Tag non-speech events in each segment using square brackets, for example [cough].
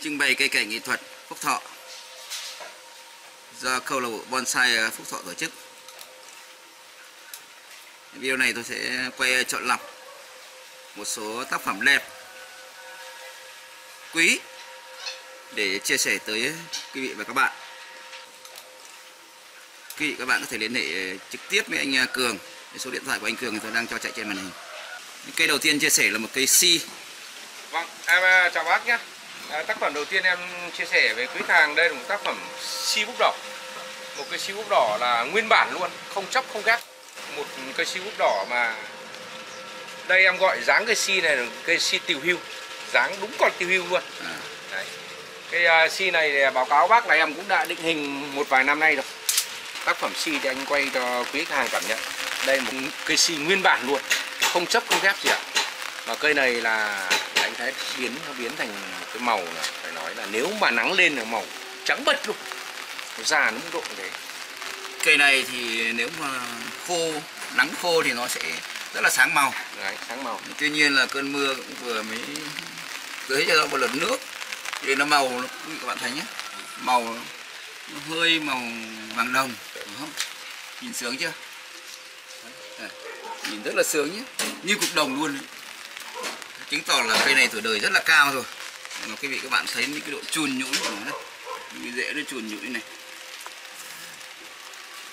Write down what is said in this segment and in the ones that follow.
trưng bày cây cảnh nghệ thuật Phúc Thọ do câu lạc bộ bonsai ờ, Phúc Thọ tổ chức. Video này tôi sẽ quay ờ, chọn lọc một số tác phẩm đẹp, quý để chia sẻ tới quý vị và các bạn. Quý vị các bạn có thể liên hệ ờ, trực tiếp với anh Cường. Số điện thoại của anh Cường thì tôi đang cho chạy trên màn hình. Cây đầu tiên chia sẻ là một cây si Vâng, em chào bác nhé. À, tác phẩm đầu tiên em chia sẻ với quý hàng đây là một tác phẩm si bút đỏ. Một cây si bút đỏ là nguyên bản luôn, không chóc không ghép. Một cây si bút đỏ mà đây em gọi dáng cây si này là cây si tiều hưu, dáng đúng con tiều hưu luôn. À. Đấy. Cây uh, si này thì báo cáo bác là em cũng đã định hình một vài năm nay rồi. Tác phẩm si thì anh quay cho quý khách hàng cảm nhận. Đây một cây si nguyên bản luôn, không chấp không ghép gì ạ. Và cây này là thấy biến nó biến thành cái màu là phải nói là nếu mà nắng lên là màu trắng bật luôn. Nó già nó mức độ như thế. Cây này thì nếu mà khô, nắng khô thì nó sẽ rất là sáng màu. Đấy, sáng màu. Tuy nhiên là cơn mưa cũng vừa mới tưới cho nó một lần nước thì nó màu nó các bạn thấy nhé màu nó hơi màu vàng đồng đúng không nhìn sướng chưa Đây, nhìn rất là sướng nhé như cục đồng luôn chứng tỏ là cây này tuổi đời rất là cao rồi mà quý vị các bạn thấy những cái độ chùn nhũn của nó đấy những cái rễ nó chùn nhũn này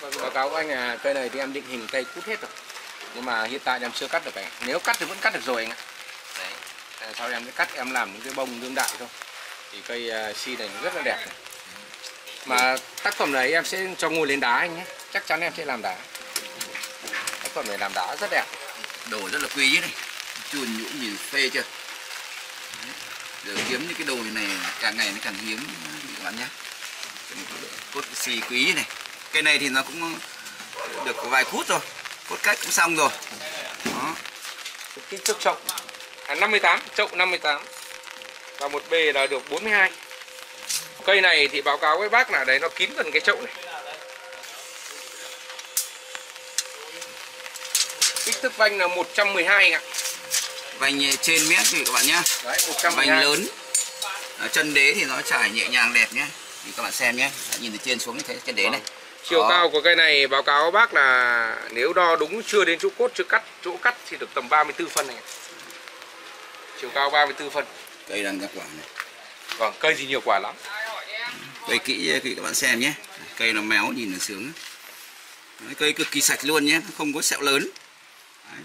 báo cáo của anh là cây này thì em định hình cây cút hết rồi. Nhưng mà hiện tại em chưa cắt được anh. Nếu cắt thì vẫn cắt được rồi anh ạ. Đấy. Sau em sẽ cắt em làm những cái bông đương đại thôi. Thì cây uh, si này rất là đẹp này. Mà tác phẩm này em sẽ cho ngồi lên đá anh nhé. Chắc chắn em sẽ làm đá. Tác phẩm này làm đá rất đẹp. đồ rất là quý này chuồn nhũ nhìn phê chưa Đấy. giờ kiếm những cái đồ này càng ngày nó càng hiếm các bạn nhé cốt xì quý này cây này thì nó cũng được vài phút rồi cốt cách cũng xong rồi đó Kích thước chậu à, 58, chậu 58. Và một bề là được 42. Cây này thì báo cáo với bác là đấy nó kín gần cái chậu này. Kích thước vanh là 112 ạ vành trên mét quý vị các bạn nhé vành 112. lớn À, chân đế thì nó trải nhẹ nhàng đẹp nhé thì các bạn xem nhé nhìn từ trên xuống như thế chân đế này Chiều Đó. cao của cây này báo cáo bác là nếu đo đúng chưa đến chỗ cốt chưa cắt, chỗ cắt thì được tầm 34 phân này. Chiều cao 34 phân. cây đang ra quả này Vâng, cây thì nhiều quả lắm. cây kỹ quý vị các bạn xem nhé cây nó méo nhìn nó sướng Đấy, cây cực kỳ sạch luôn nhé không có sẹo lớn Đấy.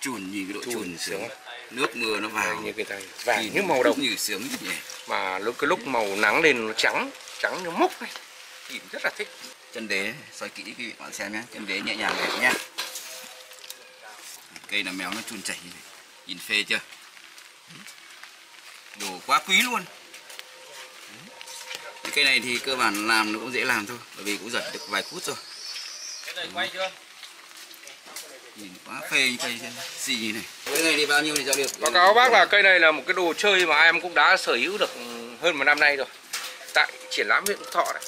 Chùn nhìn cái độ Chùn chùn sướng. nước mưa nó vào. Như cái này vàng như màu đồng. như sướng nhỉ. Mà lúc cái lúc màu nắng lên nó trắng, trắng như mốc này. Nhìn rất là thích. chân đế soi kỹ quý vị các bạn xem nhé. Chân đế nhẹ nhàng đẹp nhé. Cây là méo nó chùn chảy như này. nhìn phê chưa? Đồ quá quý luôn. Cái cây này thì cơ bản làm nó cũng dễ làm thôi bởi vì cũng giật được vài phút rồi. Cái này quay chưa? Nhìn quá phê cây như này cái này thì bao nhiêu thì cho được Báo cáo bác là cây này là một cái đồ chơi mà em cũng đã sở hữu được hơn một năm nay rồi. Tại triển lãm huyện Phúc Thọ này.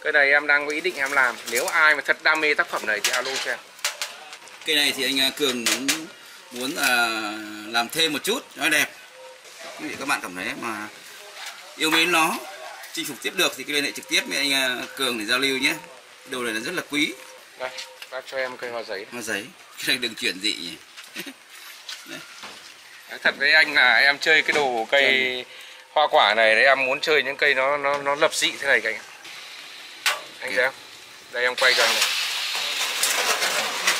Cây này em đang có ý định em làm. Nếu ai mà thật đam mê tác phẩm này thì alo cho em. cây này thì anh à, cường muốn muốn là làm thêm một chút cho nó đẹp quý vị các bạn cảm thấy mà yêu mến nó chinh phục tiếp được thì cứ liên hệ trực tiếp với anh à, cường để giao lưu nhé đồ này là rất là quý Đây, bác cho em cây hoa giấy. hoa giấy cái này đừng chuyển dị nhỉ [laughs] Nói thật với anh là em chơi cái đồ cây hoa quả này đấy em muốn chơi những cây nó nó nó lập dị thế này các anh. Anh không? Đây em quay cho anh này.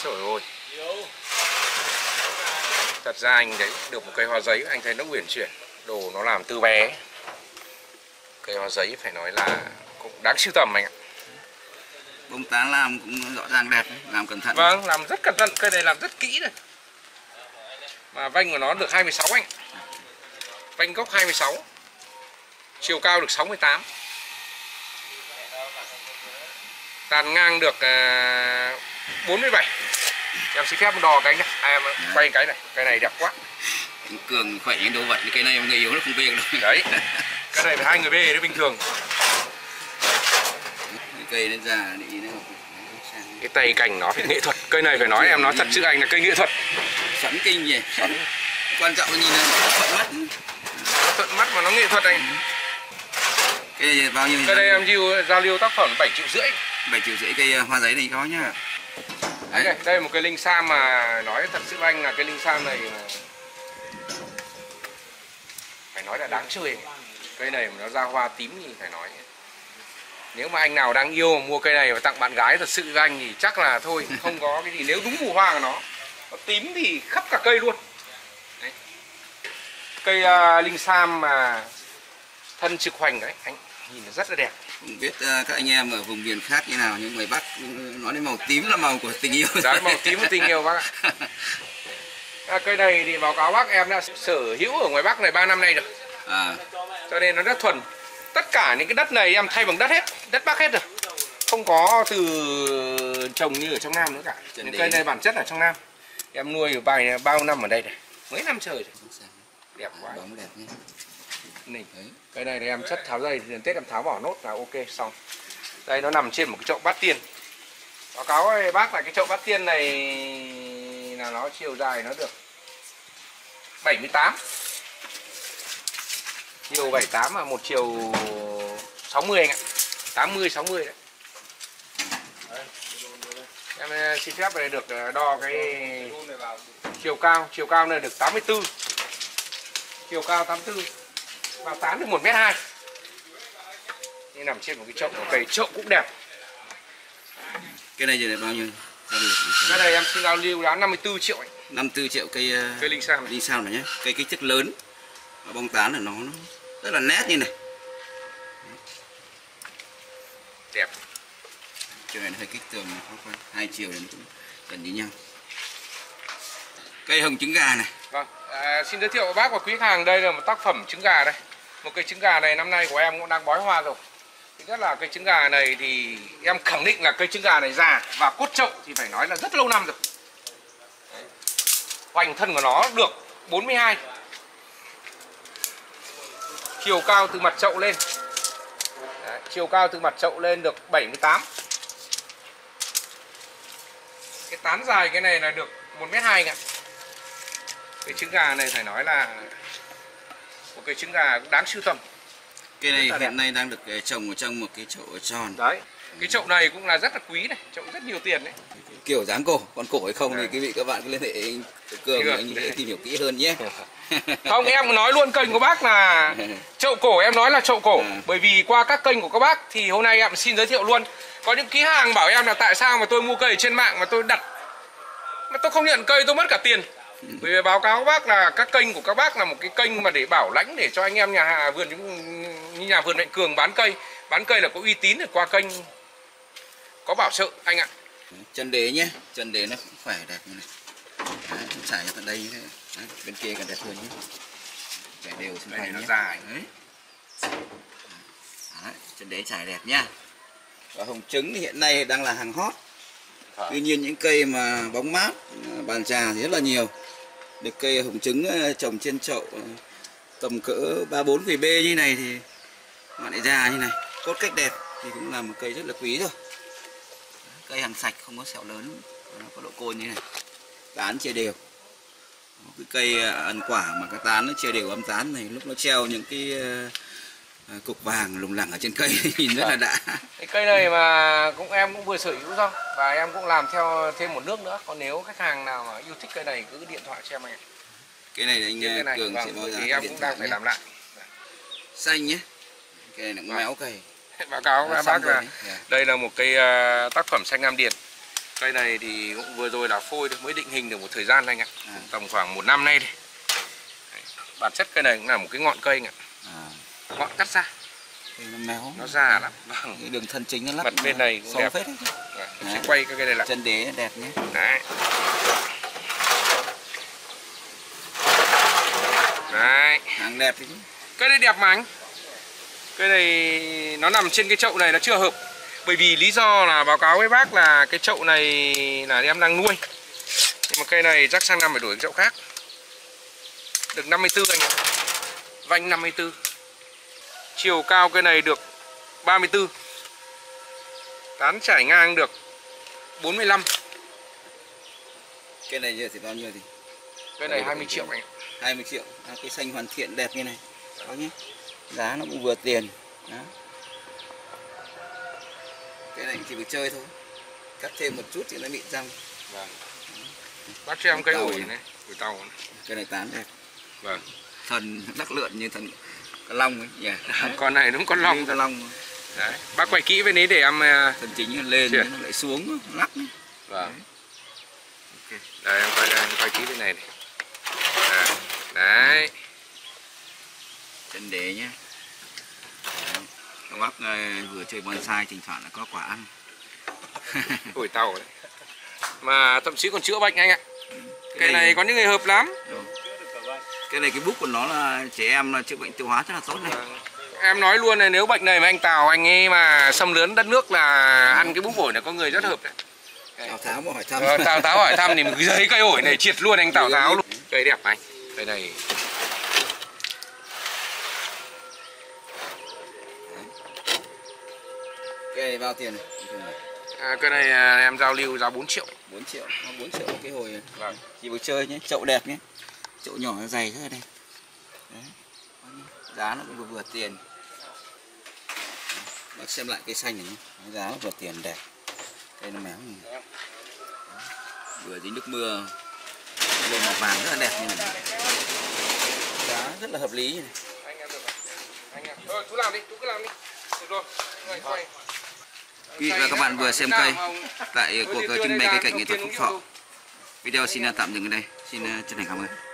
Trời ơi. Thật ra anh đấy được một cây hoa giấy anh thấy nó uyển chuyển, đồ nó làm từ bé. Cây hoa giấy phải nói là cũng đáng sưu tầm anh ạ. Bông tán làm cũng rõ ràng đẹp đấy, làm cẩn thận Vâng, làm rất cẩn thận, cây này làm rất kỹ này. Mà vanh của nó được 26 anh. Vanh gốc 26. Chiều cao được 68. Tàn ngang được à, 47. Em xin phép đo cái nhá. À, em quay cái này, cái này đẹp quá. cường khỏe những đồ vật cái này người yếu nó không về được đâu Đấy. [laughs] Cái này phải hai người bê đấy bình thường. Cây nó già đi nó Cái tay cành nó phải nghệ thuật. Cây này phải nói em nói thật sự anh là cây nghệ thuật. xoắn kinh nhỉ? Quan trọng là nhìn là nó thuận mắt. Nó thuận mắt mà nó nghệ thuật này cái này bao nhiêu cái đây em giao giao lưu tác phẩm 7 triệu rưỡi. 7 triệu rưỡi cây ờ, hoa giấy này có nhá. Đấy, đây, đây một cái linh sam mà nói thật sự anh là cái linh sam này phải nói là đáng chơi. Cây này mà nó ra hoa tím thì phải nói nếu mà anh nào đang yêu mà mua cây này và tặng bạn gái thật sự với anh thì chắc là thôi [laughs] không có cái gì. Nếu đúng mùa hoa của nó nó tím thì khắp cả cây luôn. Đấy. cây uh, linh sam mà thân trực hoành đấy anh nhìn nó rất là đẹp. Không biết ờ, các anh em ở vùng miền khác như nào nhưng ngoài Bắc nói đến màu tím là màu của tình yêu. Đấy màu tím của tình yêu bác ạ. [laughs] À, cây này thì báo cáo bác em đã sở hữu ở ngoài Bắc này 3 năm nay rồi. À, cho nên nó rất thuần tất cả những cái đất này em thay bằng đất hết đất bắc hết rồi. Không có từ trồng như ở trong nam nữa cả. Những cây này bản chất ở trong nam. Em nuôi ở bài bao năm ở đây này mấy năm trời rồi? Đẹp quá. Bóng đẹp nhé. Này cây này thì em chất tháo dây thì đến tết em tháo bỏ nốt là ok xong. Đây nó nằm trên một cái chậu bát tiên. Báo cáo với bác là cái chậu bát tiên này là nó chiều dài nó được 78 chiều 78 mà một chiều 60 anh ạ. 80 60 đấy. Em ờ, xin phép này được ờ, đo cái chiều cao. Chiều cao này được 84 chiều cao 84 và tán được 1 mét 2 như nằm trên một cái chậu một cây chậu cũng đẹp. Cái này giờ là bao nhiêu? Cái này em xin giao lưu giá 54 triệu anh. 54 triệu cây ờ, cây linh sam đi sao này nhé. Cây kích thước lớn. Và bông tán là nó, nó rất là nét như này. Đẹp. Chiều này nó hơi kích tường nó khó hai chiều này nó cũng gần như nhau. Cây hồng trứng gà này. Vâng à, xin giới thiệu với bác và quý khách hàng đây là một tác phẩm trứng gà đây. Một cây trứng gà này năm nay của em cũng đang bói hoa rồi. Thứ nhất là cây trứng gà này thì em khẳng định là cây trứng gà này già và cốt trậu thì phải nói là rất lâu năm rồi. Hoành thân của nó được 42 chiều cao từ mặt chậu lên. Đấy, chiều cao từ mặt chậu lên được 78 cái tán dài cái này là được 1 mét hai ạ. Cái trứng gà này phải nói là một cái trứng gà cũng đáng sưu tầm. Cây này hiện nay đang được ờ, trồng ở trong một cái chậu tròn. Đấy cái chậu này cũng là rất là quý này chậu rất nhiều tiền đấy. Kiểu dáng cổ còn cổ hay không thì Dạ. quý vị các bạn cứ liên hệ anh cường Được. anh sẽ tìm hiểu kỹ hơn nhé. [laughs] Không em nói luôn kênh của bác là [laughs] chậu cổ em nói là chậu cổ. À. bởi vì qua các kênh của các bác thì hôm nay em xin giới thiệu luôn. Có những ký hàng bảo em là tại sao mà tôi mua cây trên mạng mà tôi đặt mà tôi không nhận cây tôi mất cả tiền. Bởi vì báo cáo các bác là các kênh của các bác là một cái kênh mà để bảo lãnh để cho anh em nhà hà- vườn như nhà vườn mạnh cường bán cây. Bán cây là có uy tín để qua kênh có bảo trợ anh ạ. Chân đế nhé chân đế nó cũng khỏe đẹp như này. Đấy, trải tận đây như thế. Đấy, bên kia còn đẹp hơn nhé. Trải đều xung quanh nó nhé. dài. Đấy. Đấy, chân đế trải đẹp nhá. Và hồng trứng thì hiện nay đang là hàng hot. Vâng. tuy nhiên những cây mà bóng mát bàn trà thì rất là nhiều. Được cây hồng trứng à, trồng trên chậu à, tầm cỡ ba bốn b như này thì nó lại già như này. Cốt cách đẹp thì cũng là một cây rất là quý rồi cây hàng sạch không có sẹo lớn. Nó có độ côn như này. Tán chia đều. Cái cây à, ăn quả mà cái tán nó chia đều âm tán này lúc nó treo những cái à, à, cục vàng lủng lẳng ở trên cây [laughs] nhìn rất là đã. Cái cây này mà cũng em cũng vừa sở hữu xong và em cũng làm theo thêm một nước nữa. Còn nếu khách hàng nào mà yêu thích cây này cứ điện thoại cho em anh cái này anh cái à, này cường sẽ vâng, báo giá thì em cũng đang phải nhé. làm lại. Xanh nhé. Cái này cũng Vâng. méo cây [laughs] báo cáo Đã bác là. Dạ. đây là một cây à, tác phẩm xanh nam điền. Cây này thì cũng vừa rồi là phôi mới định hình được một thời gian anh ạ. À. tầm khoảng một năm nay đây bản chất cây này cũng là một cái ngọn cây anh ạ. À, ngọn cắt ra. Méo. Nó già lắm. Vâng. Cái đường thân chính nó lắp Mặt bên này cũng đẹp. phết đấy chứ. Vâng, Đấy. sẽ quay cái cây này lại. Chân đế đẹp nhé. Đấy. Đấy. Hàng đẹp đấy chứ. Cây này đẹp mà anh cây này nó nằm trên cái chậu này nó chưa hợp. Bởi vì lý do là báo cáo với bác là cái chậu này là em đang nuôi. Nhưng mà cây này chắc sang năm phải đổi cái chậu khác. Được 54 anh ạ vanh 54 chiều cao cây này được 34 tán trải ngang được 45 cái này giờ thì bao nhiêu thì? Cây này 20 triệu anh ạ 20 triệu. À, cái xanh hoàn thiện đẹp như này. Có nhé giá nó cũng vừa tiền đó. cái này chỉ được chơi thôi cắt thêm một chút thì nó bị răng Vâng. Bác cho em cây Tàu ổi này. ổi tàu này. cái này tán đẹp Vâng. thần đắc lượn như thần cá long ấy nhỉ Con này đúng con long thật. long Đấy. Bác quay kỹ bên đấy để em à, thần chính lên nó lại xuống lắc. Vâng. Đây em quay em quay kỹ bên này này. Đấy. Đấy. Chân đế nhé các bác ờ, vừa chơi bonsai thỉnh thoảng là có quả ăn [laughs] Ổi tàu đấy. Mà thậm chí còn chữa bệnh anh ạ. cái Cái này có những người hợp lắm. Rồi. cái này cái bút của nó là trẻ em là chữa bệnh tiêu hóa rất là tốt này Vâng. Em nói luôn này nếu bệnh này mà anh Tào anh ấy mà xâm lấn đất nước là ăn cái búp ổi này có người rất hợp đấy. Tào Tháo mà hỏi thăm Ờ, Tào Tháo hỏi thăm thì [laughs] một cái giấy cây ổi này triệt luôn anh Tào Tháo luôn. Cây đẹp anh. Cây này cái này bao tiền này à, cây này à, em giao lưu giá 4 triệu. 4 triệu nó 4 triệu một cái hồi này. Vâng. chỉ vừa chơi nhé chậu đẹp nhé chậu nhỏ nó dày rất là đẹp Đấy. giá nó cũng vừa vừa tiền bác xem lại cây xanh này nhé giá nó vừa tiền đẹp cây nó méo Đấy. vừa dính nước mưa lên màu vàng rất là đẹp như này giá rất là hợp lý như này Anh em được rồi. Anh em. Thôi chú làm đi, chú cứ làm đi. Được rồi. Anh quay. Quý vị và các bạn vừa xem cây tại cuộc ờ, trưng bày cây cảnh nghệ thuật Phúc Thọ. Video xin ờ, tạm dừng ở đây. Xin ờ, chân thành cảm ơn.